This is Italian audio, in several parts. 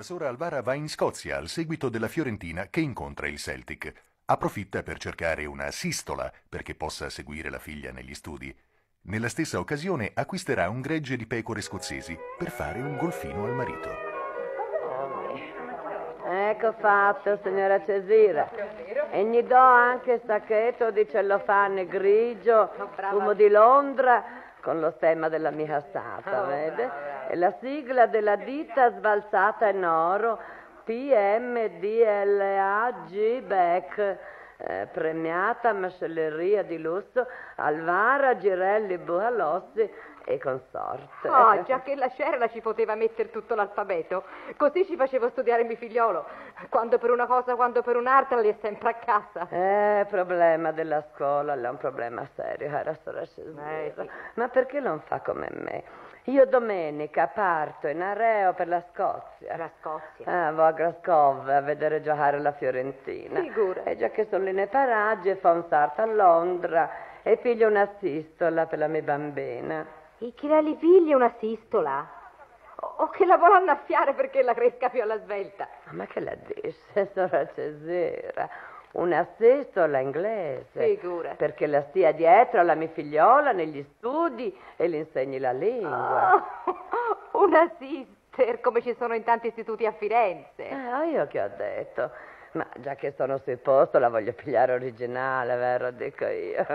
La sora Alvara va in Scozia al seguito della Fiorentina che incontra il Celtic. Approfitta per cercare una sistola perché possa seguire la figlia negli studi. Nella stessa occasione acquisterà un gregge di pecore scozzesi per fare un golfino al marito. Ecco fatto, signora Cesira. E gli do anche sacchetto di cellofane grigio, fumo di Londra, con lo stemma della mia stata, vede? La sigla della ditta sbalzata in oro, PMDLAG Beck, eh, premiata macelleria di lusso, Alvara Girelli Bualossi e consorte. Oh, già che la Scerla ci poteva mettere tutto l'alfabeto. Così ci facevo studiare mio figliolo. Quando per una cosa, quando per un'altra, lì è sempre a casa. Eh, problema della scuola, è un problema serio, era solo Eh, sì. Ma perché non fa come me? Io domenica parto in areo per la Scozia. La Scozia. Ah, vado a Glasgow a vedere giocare la Fiorentina. Figura. E già che sono lì nei paraggi, fa un salto a Londra e piglio una sistola per la mia bambina. E chi la li figlia una sistola? O, o che la vuole annaffiare perché la cresca più alla svelta? Ma che la dice, sora Cesira? Una sistola inglese. Figura. Perché la stia dietro alla mia figliola negli studi e le insegni la lingua. Oh, una sister, come ci sono in tanti istituti a Firenze. Eh, io che ho detto. Ma già che sono sul posto la voglio pigliare originale, vero? Dico io.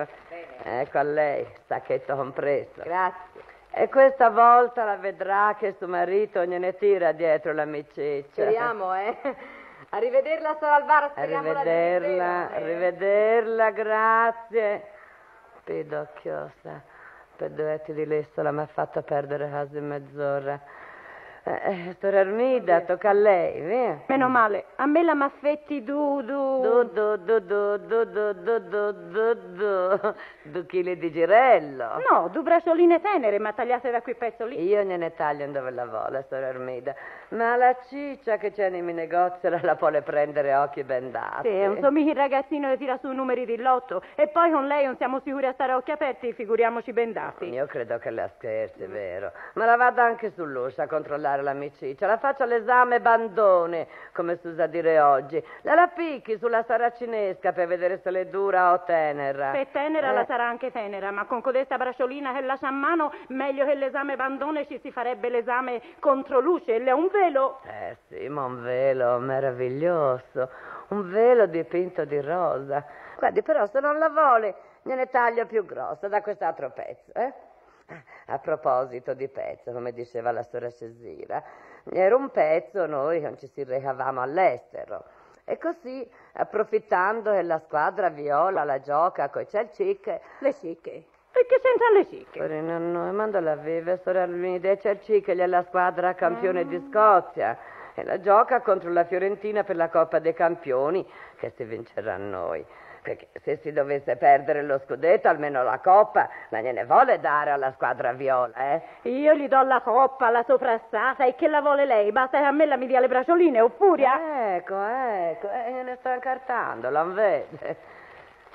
Ecco a lei, sacchetto compreso. Grazie. E questa volta la vedrà che suo marito gliene tira dietro l'amicizia. Speriamo, eh. Arrivederla, sora Alvara, speriamo la Arrivederla, eh. arrivederla, grazie. Pidocchiosa, per duetti di lessola mi ha fatto perdere quasi mezz'ora. Eh, eh Stora Armida, tocca a lei, via. Meno male, a me la Maffetti du du. Du-du-du-du-du-du-du. Du chili di girello. No, du bracioline tenere, ma tagliate da quei pezzo lì. Io ne ne taglio dove la vola, Stora Armida. Ma la ciccia che c'è nei miei negozi la vuole prendere occhi bendati. Sì, un somiglio il ragazzino le tira su numeri di lotto e poi con lei non siamo sicuri a stare occhi aperti, figuriamoci bendati. Io credo che la scherzi, vero. Ma la vado anche sull'uscio a controllare l'amicizia. La faccia l'esame bandone, come si usa dire oggi. La la picchi sulla saracinesca per vedere se le dura o tenera. Se tenera Eh. la sarà anche tenera, ma con codesta bracciolina che lascia a mano, meglio che l'esame bandone ci si farebbe l'esame contro luce. È un velo. Eh sì, ma un velo meraviglioso. Un velo dipinto di rosa. Guardi, però se non la vuole, gliene taglio più grossa da quest'altro pezzo, eh? A proposito di pezzo, come diceva la sorella Cesira, era un pezzo noi non ci si recavamo all'estero. E così, approfittando che la squadra viola la gioca coi Celcic, Le sicche. E che c'entrano le sicche? Sorella, no, mandala a vivere, sorella mia, il Celcic è la squadra campione di Scozia e la gioca contro la Fiorentina per la Coppa dei Campioni che si vincerà a noi. Perché se si dovesse perdere lo scudetto, almeno la Coppa la gliene vuole dare alla squadra viola, eh? Io gli do la coppa, la soprassata e che la vuole lei? Basta che a me la mi dia le bracioline, o furia? Ecco, ecco, eh, ne sto incartando, non vede?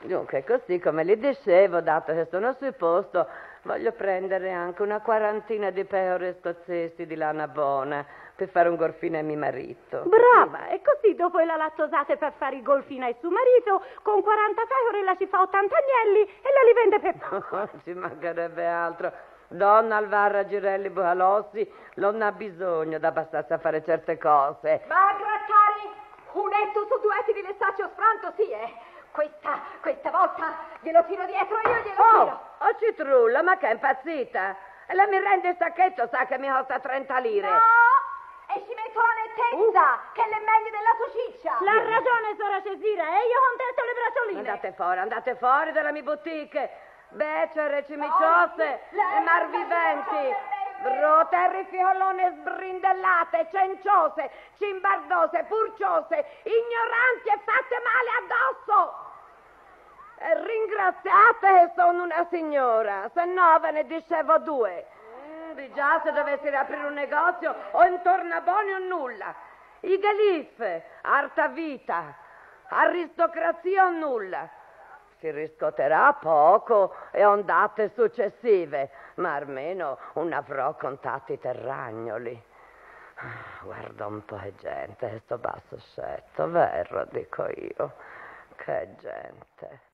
Dunque, così come le dicevo, dato che sono sul posto, voglio prendere anche una quarantina di pecore scozzesi di lana buona per fare un gorfino a mio marito. Brava! E così dopo la lattosate per fare il golfino a suo marito, con 40 pecore la ci fa 80 agnelli e la li vende per poco. Non ci mancherebbe altro. Donna Alvarra Girelli Bualossi non ha bisogno da abbastanza a fare certe cose. Ma grattari, un etto su due etti di lessaccio sfranto, sì, eh. Questa, questa volta glielo tiro dietro io, glielo Oh, tiro. oh citrulla, ma che è impazzita? E la mi rende il sacchetto, sa che mi costa 30 lire. No! La nettezza, che è meglio della suciccia. L'ha ragione, sora Cesira, e io contesto le bracioline. Andate fuori, andate fuori dalla mia boutique. Becere, cimiciose la- e marviventi. Roterri fiolone sbrindellate, cenciose, cimbardose, purciose, ignoranti e fatte male addosso. E ringraziate che sono una signora, se no ve ne dicevo due. Mm, di già se dovessi riaprire un negozio o intorno a Boni o nulla. I galiffe, arta vita, aristocrazia o nulla. Si riscotterà poco e ondate successive, ma almeno un avrò contatti terragnoli. Guarda un po' è gente, sto basso scetto, vero, dico io. Che gente.